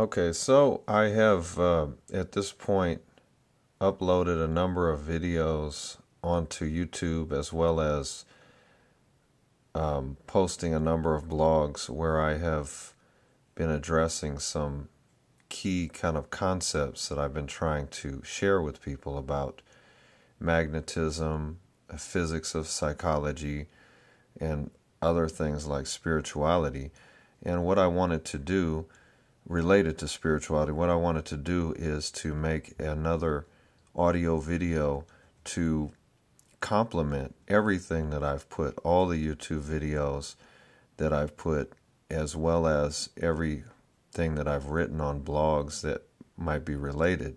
Okay, so I have uh, at this point uploaded a number of videos onto YouTube as well as um, posting a number of blogs where I have been addressing some key kind of concepts that I've been trying to share with people about magnetism, physics of psychology, and other things like spirituality. And what I wanted to do related to spirituality. What I wanted to do is to make another audio video to complement everything that I've put, all the YouTube videos that I've put, as well as everything that I've written on blogs that might be related.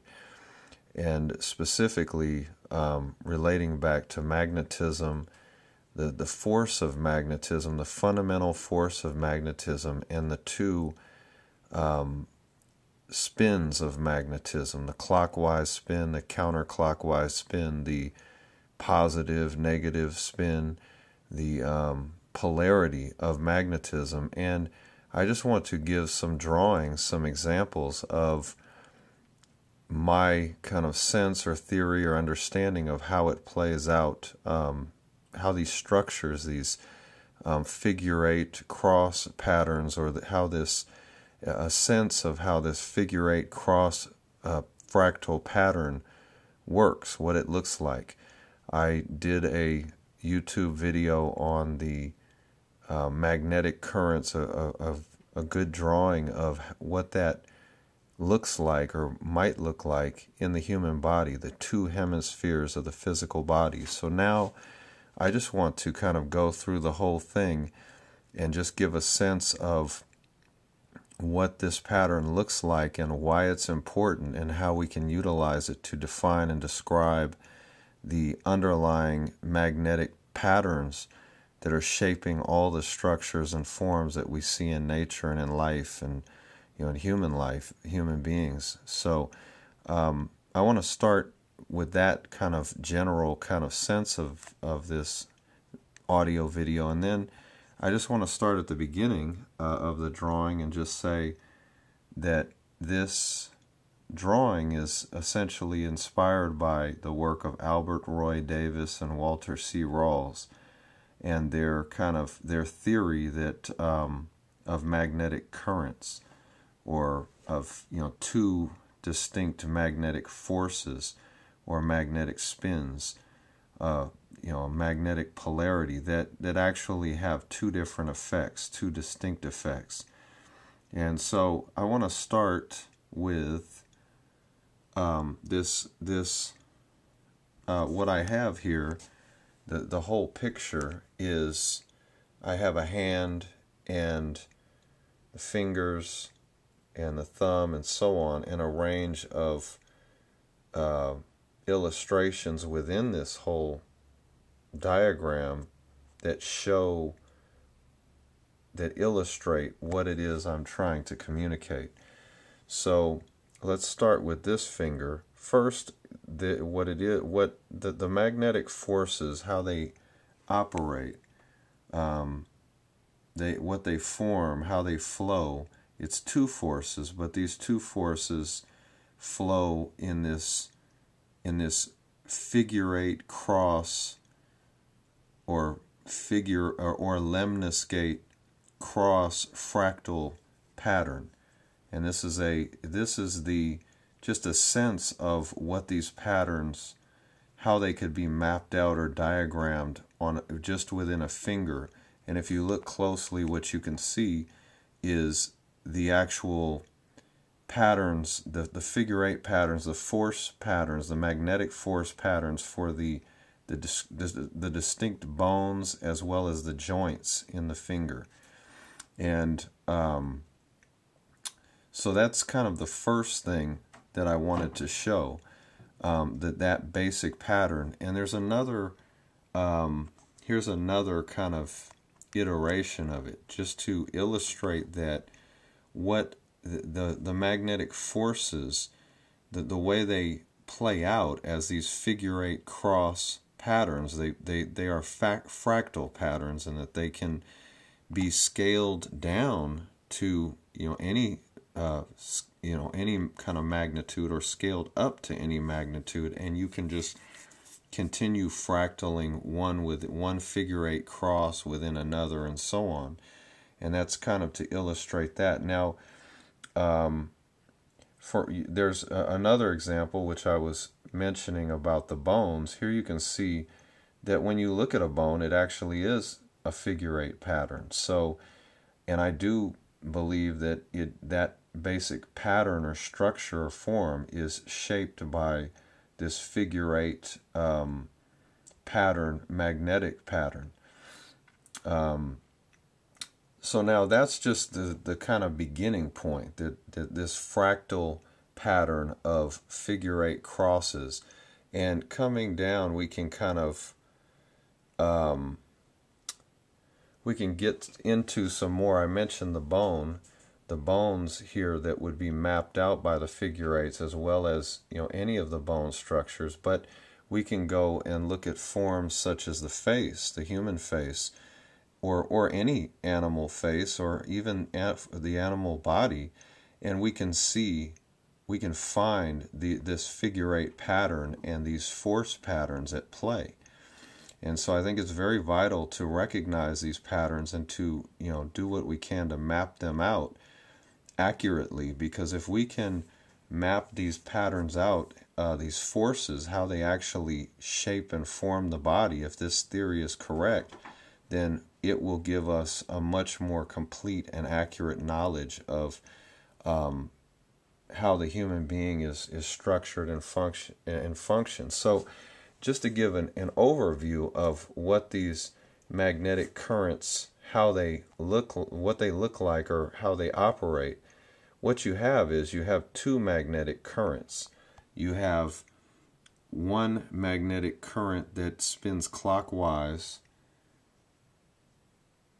And specifically um, relating back to magnetism, the, the force of magnetism, the fundamental force of magnetism, and the two um, spins of magnetism the clockwise spin, the counterclockwise spin, the positive, negative spin, the um, polarity of magnetism. And I just want to give some drawings, some examples of my kind of sense or theory or understanding of how it plays out, um, how these structures, these um, figure eight cross patterns, or the, how this a sense of how this figure eight cross uh, fractal pattern works, what it looks like. I did a YouTube video on the uh, magnetic currents of, of, a good drawing of what that looks like or might look like in the human body, the two hemispheres of the physical body. So now I just want to kind of go through the whole thing and just give a sense of what this pattern looks like and why it's important and how we can utilize it to define and describe the underlying magnetic patterns that are shaping all the structures and forms that we see in nature and in life and you know in human life human beings. So um, i want to start with that kind of general kind of sense of of this audio video and then I just want to start at the beginning uh, of the drawing and just say that this drawing is essentially inspired by the work of Albert Roy Davis and Walter C. Rawls and their kind of their theory that um, of magnetic currents or of you know two distinct magnetic forces or magnetic spins uh, you know, magnetic polarity that, that actually have two different effects, two distinct effects. And so I want to start with um, this, this uh, what I have here, the, the whole picture is I have a hand and the fingers and the thumb and so on, and a range of uh, illustrations within this whole diagram that show that illustrate what it is I'm trying to communicate. So let's start with this finger. First, the, what it is, what the, the magnetic forces, how they operate, um, they what they form, how they flow. It's two forces, but these two forces flow in this in this figure eight cross or figure or, or lemniscate cross fractal pattern. And this is a this is the just a sense of what these patterns how they could be mapped out or diagrammed on just within a finger. And if you look closely what you can see is the actual patterns the, the figure eight patterns the force patterns the magnetic force patterns for the the, the, the distinct bones as well as the joints in the finger. And um, so that's kind of the first thing that I wanted to show, um, that that basic pattern. And there's another, um, here's another kind of iteration of it, just to illustrate that what the, the, the magnetic forces, the, the way they play out as these figure eight cross patterns. They, they, they are fractal patterns and that they can be scaled down to you know any uh, you know any kind of magnitude or scaled up to any magnitude, and you can just continue fractaling one with one figure eight cross within another and so on and that's kind of to illustrate that now um, for there's another example which I was mentioning about the bones here you can see that when you look at a bone it actually is a figure eight pattern so and I do believe that it that basic pattern or structure or form is shaped by this figure eight um, pattern, magnetic pattern. Um, so now that's just the, the kind of beginning point, that, that this fractal pattern of figure eight crosses. And coming down, we can kind of um, we can get into some more. I mentioned the bone the bones here that would be mapped out by the figure eights as well as you know any of the bone structures but we can go and look at forms such as the face the human face or or any animal face or even the animal body and we can see we can find the this figure eight pattern and these force patterns at play. And so I think it's very vital to recognize these patterns and to you know do what we can to map them out accurately because if we can map these patterns out, uh, these forces, how they actually shape and form the body, if this theory is correct, then it will give us a much more complete and accurate knowledge of um, how the human being is, is structured and function and functions. So, just to give an, an overview of what these magnetic currents, how they look, what they look like, or how they operate what you have is you have two magnetic currents. You have one magnetic current that spins clockwise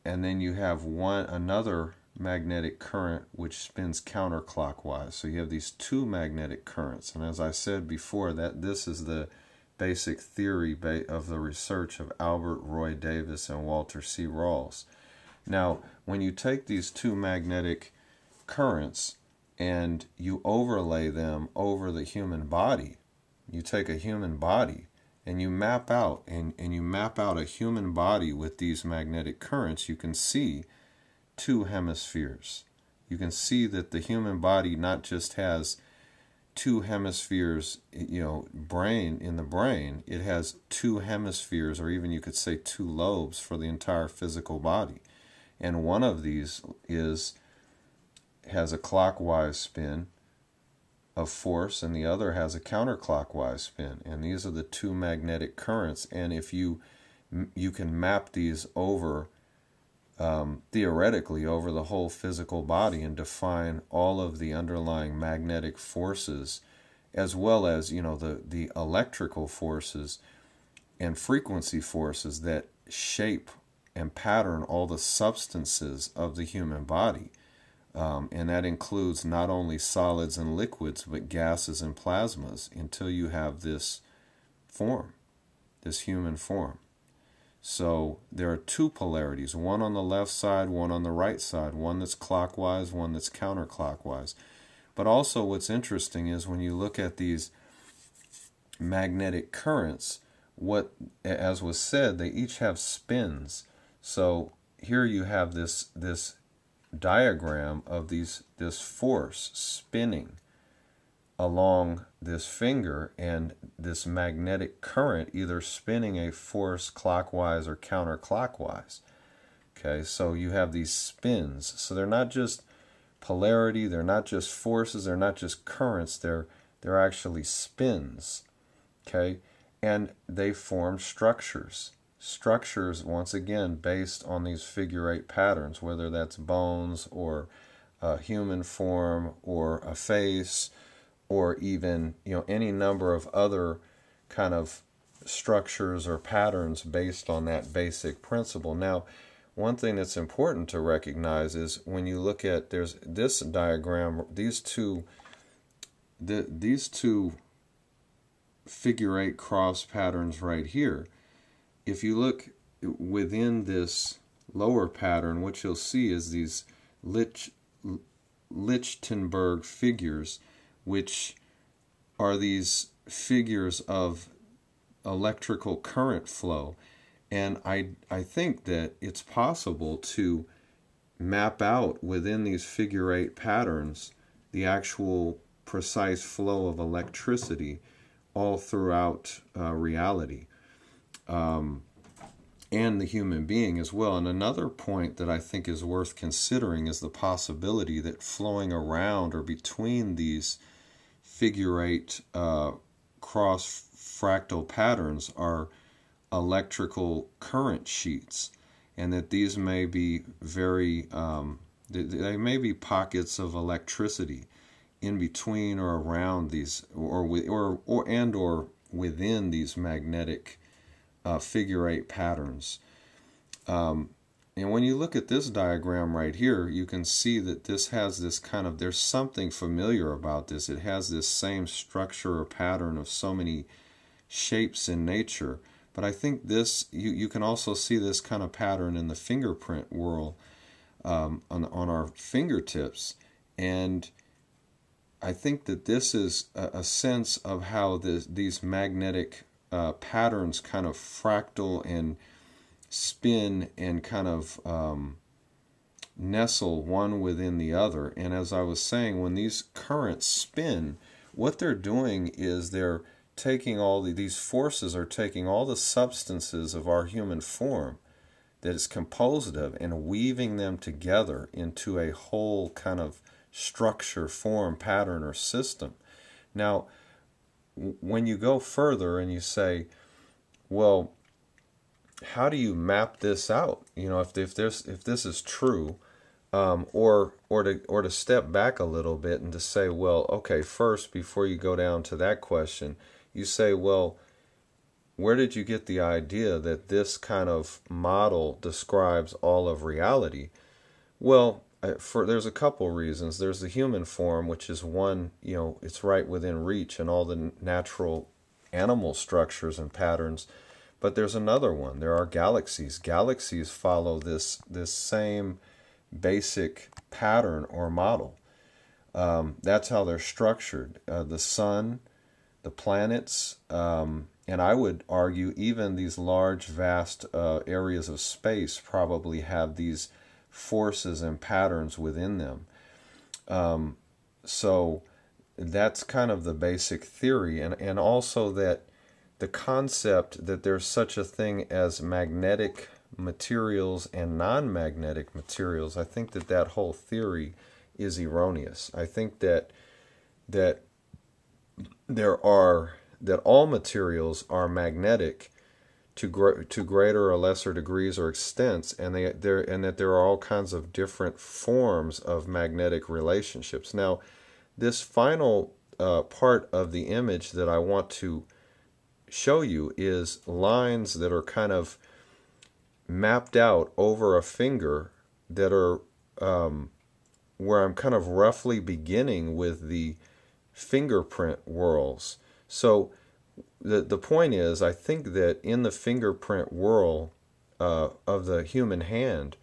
and then you have one another magnetic current which spins counterclockwise. So you have these two magnetic currents. And as I said before, that this is the basic theory of the research of Albert Roy Davis and Walter C. Rawls. Now, when you take these two magnetic currents and you overlay them over the human body. You take a human body and you map out and, and you map out a human body with these magnetic currents, you can see two hemispheres. You can see that the human body not just has two hemispheres, you know, brain in the brain, it has two hemispheres, or even you could say two lobes for the entire physical body. And one of these is has a clockwise spin of force and the other has a counterclockwise spin and these are the two magnetic currents. And if you you can map these over um, theoretically over the whole physical body and define all of the underlying magnetic forces as well as you know the the electrical forces and frequency forces that shape and pattern all the substances of the human body um, and that includes not only solids and liquids, but gases and plasmas until you have this form, this human form. So there are two polarities, one on the left side, one on the right side, one that's clockwise, one that's counterclockwise. But also what's interesting is when you look at these magnetic currents, what as was said, they each have spins. So here you have this this diagram of these this force spinning along this finger and this magnetic current either spinning a force clockwise or counterclockwise. Okay, so you have these spins. So they're not just polarity, they're not just forces, they're not just currents, they're they're actually spins. Okay? And they form structures structures, once again, based on these figure eight patterns, whether that's bones or a human form or a face or even you know any number of other kind of structures or patterns based on that basic principle. Now, one thing that's important to recognize is when you look at there's this diagram, these two the, these two figure eight cross patterns right here if you look within this lower pattern, what you'll see is these lit, Lichtenberg figures, which are these figures of electrical current flow. And I, I think that it's possible to map out within these figure eight patterns the actual precise flow of electricity all throughout uh, reality um, and the human being as well. And another point that I think is worth considering is the possibility that flowing around or between these figure eight uh, cross fractal patterns are electrical current sheets, and that these may be very, um, they may be pockets of electricity in between or around these, or or or and or within these magnetic uh, figure eight patterns. Um, and when you look at this diagram right here, you can see that this has this kind of, there's something familiar about this. It has this same structure or pattern of so many shapes in nature. But I think this, you, you can also see this kind of pattern in the fingerprint world um, on, on our fingertips. And I think that this is a, a sense of how this, these magnetic uh, patterns kind of fractal and spin and kind of um, nestle one within the other. And as I was saying, when these currents spin, what they're doing is they're taking all the, these forces are taking all the substances of our human form that it's composed of and weaving them together into a whole kind of structure, form, pattern, or system. Now, when you go further and you say, well, how do you map this out? You know, if if this if this is true, um, or or to or to step back a little bit and to say, well, okay, first before you go down to that question, you say, well, where did you get the idea that this kind of model describes all of reality? Well, for there's a couple reasons. There's the human form, which is one, you know, it's right within reach and all the natural animal structures and patterns. But there's another one. There are galaxies. Galaxies follow this this same basic pattern or model. Um, that's how they're structured. Uh, the sun, the planets, um, and I would argue even these large, vast uh, areas of space probably have these forces and patterns within them. Um, so that's kind of the basic theory, and, and also that the concept that there's such a thing as magnetic materials and non magnetic materials, I think that that whole theory is erroneous. I think that that there are that all materials are magnetic to gr- to greater or lesser degrees or extents, and they there and that there are all kinds of different forms of magnetic relationships. Now, this final uh, part of the image that I want to show you is lines that are kind of mapped out over a finger that are um, where I'm kind of roughly beginning with the fingerprint whorls. So the the point is, I think that in the fingerprint whorl uh, of the human hand,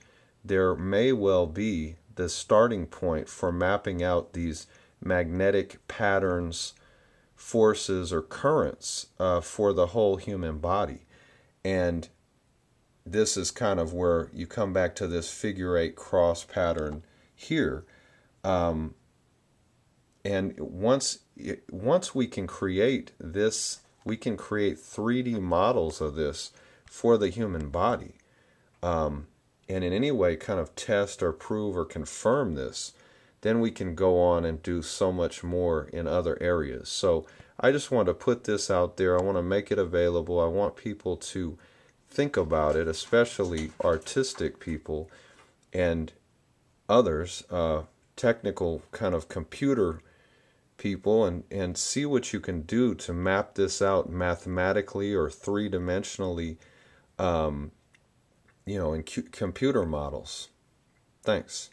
there may well be the starting point for mapping out these magnetic patterns, forces, or currents uh, for the whole human body. And this is kind of where you come back to this figure eight cross pattern here. Um, and once once we can create this, we can create 3D models of this for the human body, um, and in any way kind of test or prove or confirm this, then we can go on and do so much more in other areas. So I just want to put this out there. I want to make it available. I want people to think about it, especially artistic people and others, uh, technical kind of computer people and, and see what you can do to map this out mathematically or three dimensionally, um, you know, in computer models. Thanks.